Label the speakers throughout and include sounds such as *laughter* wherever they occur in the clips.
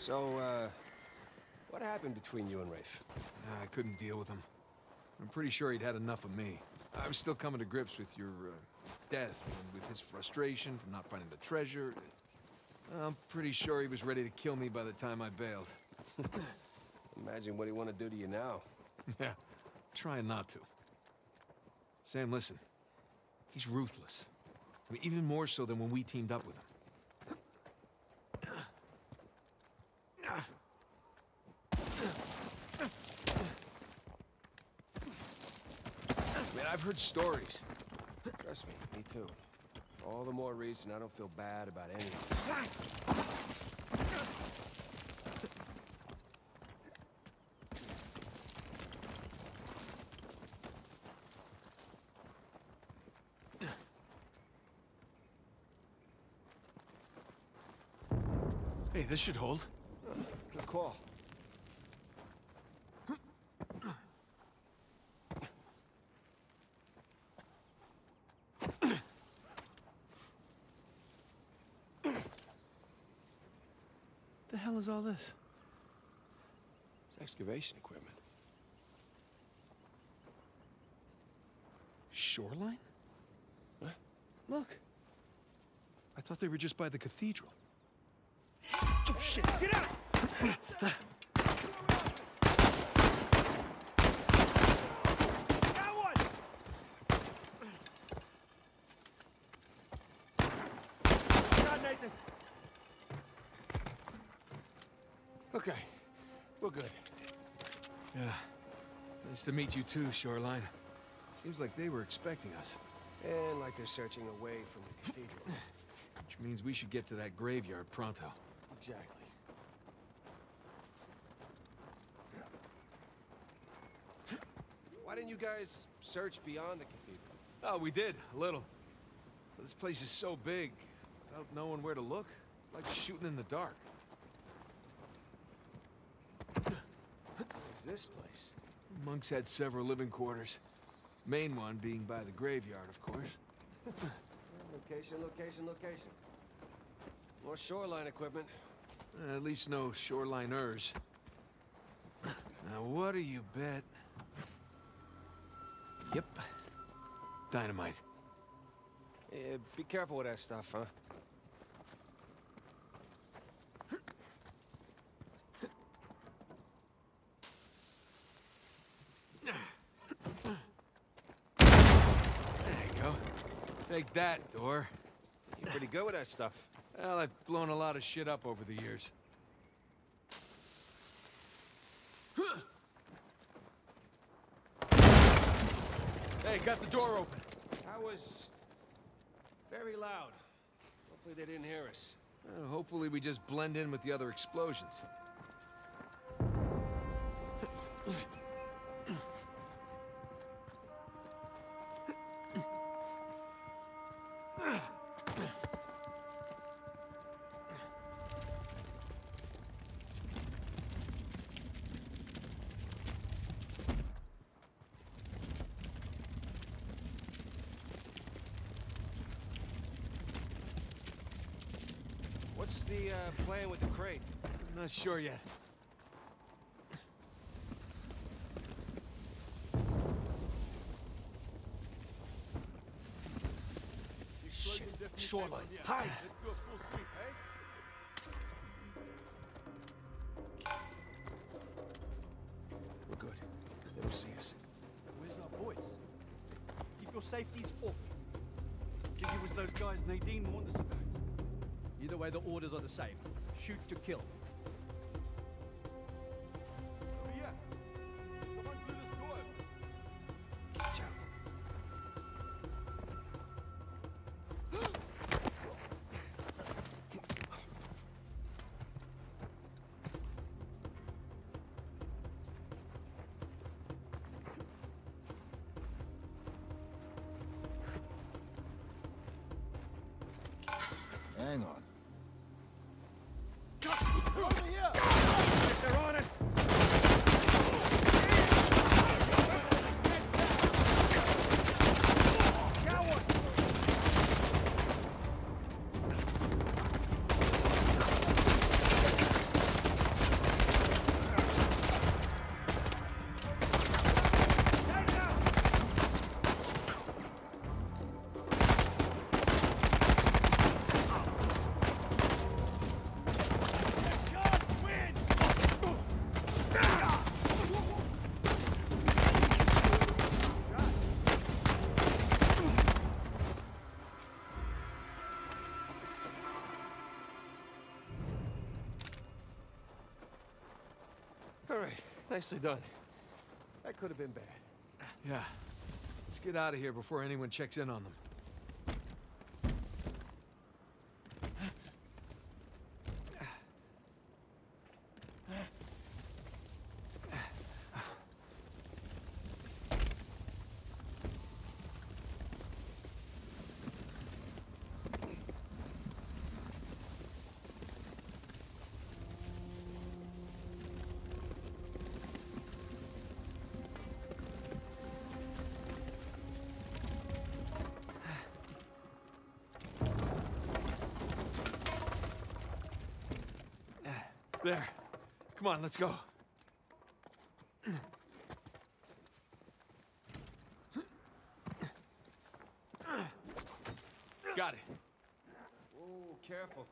Speaker 1: So, uh, what happened between you and Rafe?
Speaker 2: I couldn't deal with him. I'm pretty sure he'd had enough of me. I was still coming to grips with your uh, death and with his frustration from not finding the treasure. I'm pretty sure he was ready to kill me by the time I bailed. *coughs*
Speaker 1: Imagine what he want to do to you now. *laughs*
Speaker 2: yeah, trying not to. Sam, listen. He's ruthless. I mean, even more so than when we teamed up with him. Man, I've heard stories.
Speaker 1: Trust me, me too. All the more reason I don't feel bad about anything.
Speaker 2: Hey, this should hold.
Speaker 1: Call.
Speaker 2: The hell is all this?
Speaker 1: It's excavation equipment.
Speaker 2: Shoreline?
Speaker 1: What?
Speaker 2: Look. I thought they were just by the cathedral.
Speaker 3: Oh, shit! Get out! Got one! God, Nathan!
Speaker 1: Okay, we're good.
Speaker 2: Yeah. Nice to meet you too, Shoreline. Seems like they were expecting us.
Speaker 1: And like they're searching away from the cathedral.
Speaker 2: Which means we should get to that graveyard pronto.
Speaker 1: Exactly. Why didn't you guys search beyond the cathedral?
Speaker 2: Oh, we did, a little. But this place is so big, without knowing where to look, it's like shooting in the dark.
Speaker 1: Where's this place?
Speaker 2: Monks had several living quarters. Main one being by the graveyard, of course. *laughs*
Speaker 1: Location, location, location. More shoreline equipment.
Speaker 2: Uh, At least no shoreliners. Now, what do you bet? Yep. Dynamite.
Speaker 1: Yeah, be careful with that stuff, huh?
Speaker 2: There you go. Take that, door.
Speaker 1: You're pretty good with that stuff.
Speaker 2: Well, I've blown a lot of shit up over the years. Hey, got the door open.
Speaker 1: That was very loud. Hopefully they didn't hear us.
Speaker 2: Uh, hopefully we just blend in with the other explosions. *laughs*
Speaker 1: What's the uh, plan with the crate?
Speaker 2: I'm Not sure yet.
Speaker 1: Shit. Shoreline. Hide! We're good. They don't see us.
Speaker 3: Where's our boys? Keep your safeties off. Think it was those guys Nadine warned us about. Either way, the orders are the same. Shoot to kill.
Speaker 1: Nicely done. That could have been bad.
Speaker 2: Yeah. Let's get out of here before anyone checks in on them. There. Come on, let's go. Got it.
Speaker 1: Oh, careful.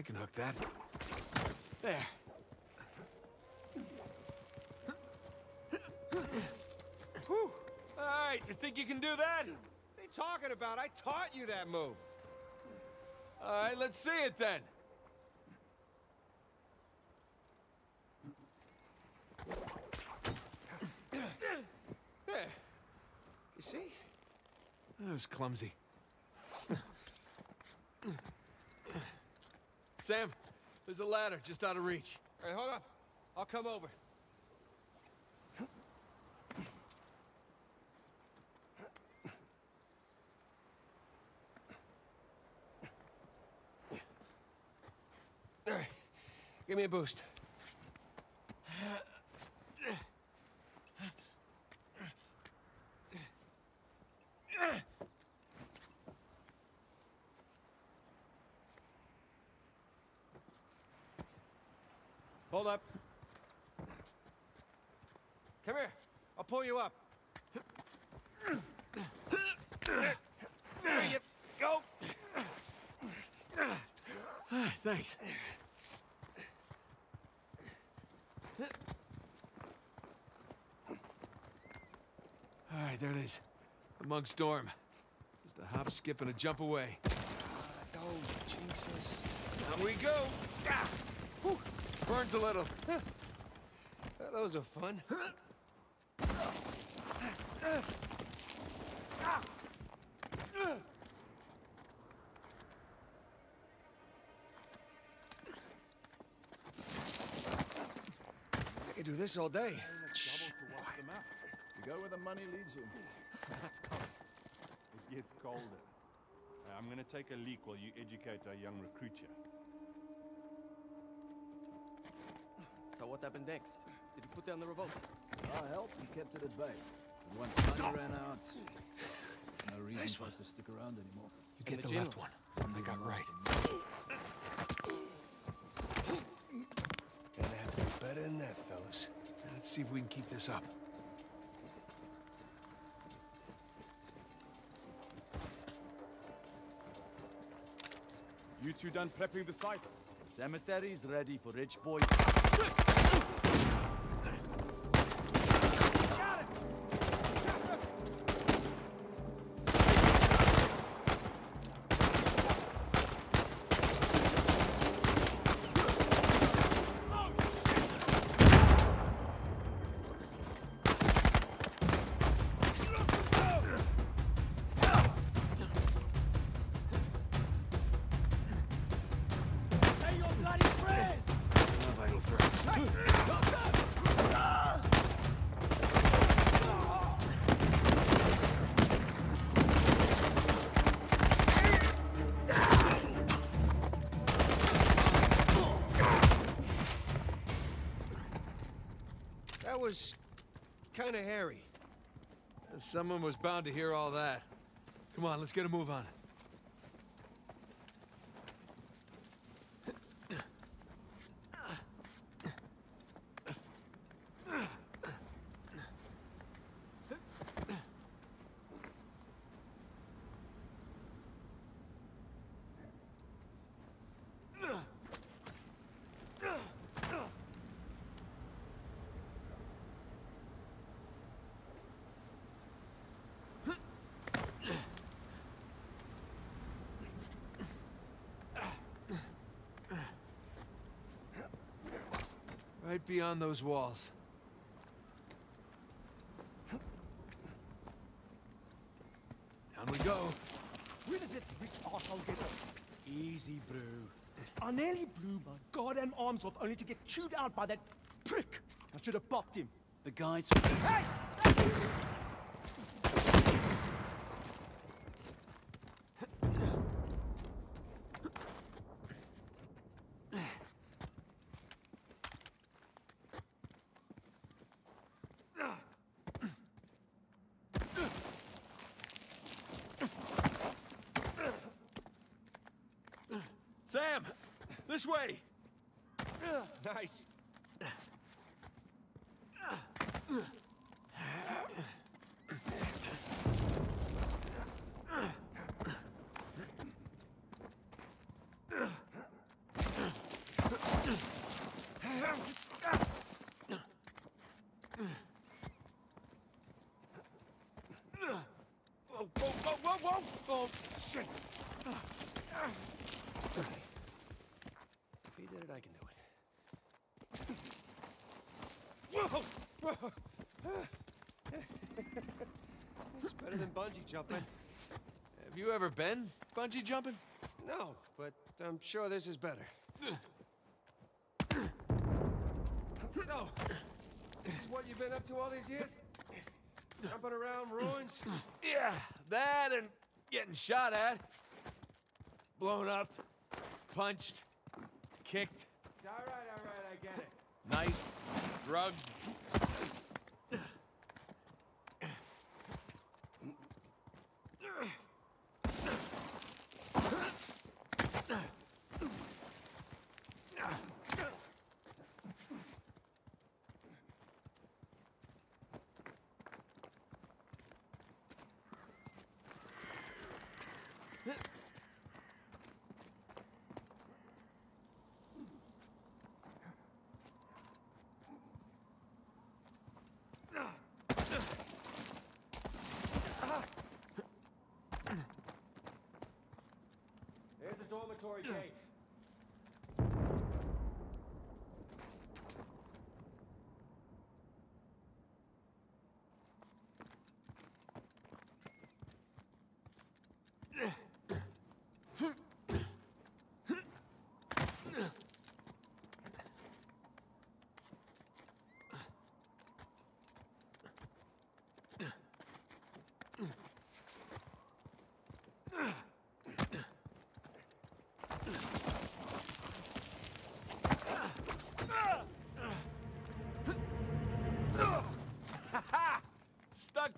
Speaker 2: I can hook that. There. Whew. All right, you think you can do that?
Speaker 1: What are you talking about? I taught you that move.
Speaker 2: All right, let's see it then.
Speaker 1: There. You see?
Speaker 2: That was clumsy. Sam, there's a ladder just out of reach.
Speaker 1: All right, hold up. I'll come over. All right, give me a boost. Hold up. Come here. I'll pull you up. There you go.
Speaker 2: Thanks. All right, there it is. The Monk's Dorm. Just a hop, skip, and a jump away.
Speaker 1: Oh, Jesus.
Speaker 2: Down we go. Ah! Whew. Burns a little.
Speaker 1: Those are fun. Do this all day.
Speaker 4: You go where the money leads you.
Speaker 5: It gets colder. Uh, I'm gonna take a leak while you educate our young recruit here.
Speaker 3: So what happened next? Did you put down the revolt?
Speaker 4: I helped and kept it at bay. But once money ran out, no reason for us to stick around anymore.
Speaker 2: You get
Speaker 3: the
Speaker 2: the, left one. I got right.
Speaker 1: Better than that, fellas.
Speaker 2: Let's see if we can keep this up.
Speaker 5: You two done prepping the site?
Speaker 6: Cemetery's ready for rich boys.
Speaker 2: Someone was bound to hear all that. Come on, let's get a move on. Right beyond those walls. Down we go.
Speaker 3: Where does it get off? Easy, bro. I nearly blew my goddamn arms off only to get chewed out by that prick. I should have popped him.
Speaker 6: The guides.
Speaker 3: Hey!
Speaker 2: Sam! This way!
Speaker 1: Nice.
Speaker 2: Whoa, whoa, whoa, whoa! Oh, shit!
Speaker 1: If he did it, I can do it. Whoa! Whoa! It's better than bungee jumping.
Speaker 2: Have you ever been bungee jumping?
Speaker 1: No, but I'm sure this is better. So, this is what you've been up to all these years? Jumping around ruins?
Speaker 2: Yeah, that and getting shot at. Blown up, punched, kicked,
Speaker 1: All right, all right, I get it.
Speaker 2: Knifed, drugged.
Speaker 1: There's the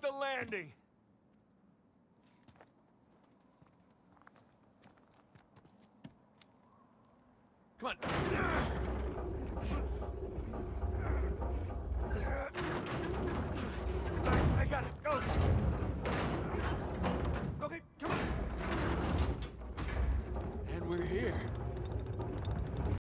Speaker 1: dormitory
Speaker 2: the landing. Come on.